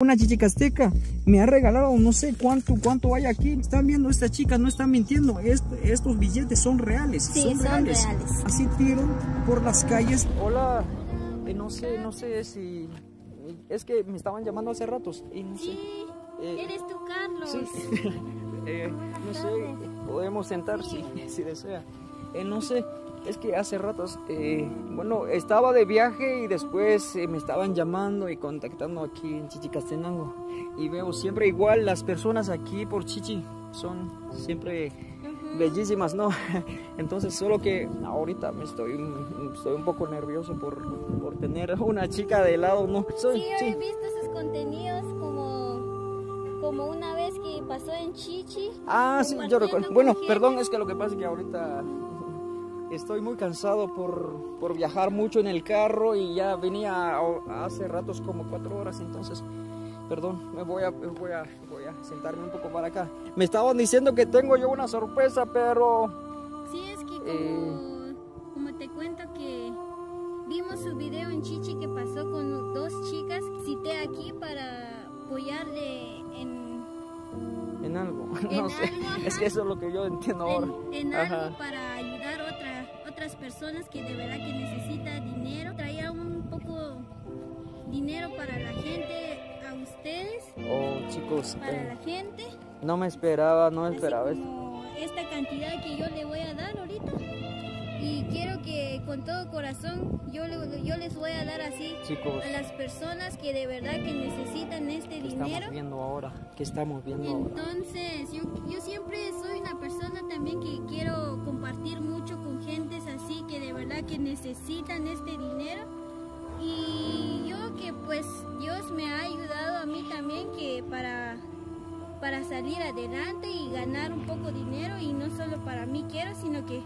Una chichicasteca me ha regalado no sé cuánto cuánto hay aquí. Están viendo esta chica, no está mintiendo. estos billetes son reales. Sí, son, reales. Así tiro por las calles. Hola, eh, no sé, no sé si es que me estaban llamando hace ratos y no sí, sé. eres tú, Carlos. Sí. eh, no sé, podemos sentar si, si desea. Eh, no sé, es que hace ratos, eh, bueno, estaba de viaje y después eh, me estaban llamando y contactando aquí en Chichicastenango. Y veo siempre igual las personas aquí por Chichi son siempre bellísimas, ¿no? Entonces solo que ahorita me estoy, estoy un poco nervioso por, por tener una chica de lado, ¿no? sí, he visto sus contenidos como, como una vez que pasó en Chichi. Ah, sí, yo recuerdo. Bueno, perdón, es que lo que pasa es que ahorita Estoy muy cansado por, viajar mucho en el carro y ya venía hace ratos como cuatro horas, entonces, perdón, me voy a, voy a, voy a sentarme un poco para acá. Me estaban diciendo que tengo yo una sorpresa, pero... Sí, es que como, como te cuento que vimos su video en Chichi que pasó con dos chicas, cité aquí para apoyarle en en algo, no sé, es que eso es lo que yo entiendo ahora. En, algo para ayudar a otras personas que de verdad que necesitan dinero, traía un poco dinero para la gente, a ustedes. Oh, chicos. Para eh, la gente. No me esperaba, no me esperaba esto. Esta cantidad que yo le voy a dar ahorita y quiero que con todo corazón yo, yo les voy a dar así a las personas que de verdad que necesitan este ¿Qué dinero. estamos viendo ahora? ¿Qué estamos viendo Entonces, Yo, yo siempre soy una persona también que que necesitan este dinero. Y yo que pues Dios me ha ayudado a mí también que para para salir adelante y ganar un poco de dinero y no solo para mí quiero, sino que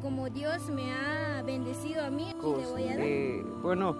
como Dios me ha bendecido a mí, le voy a dar. Eh, bueno.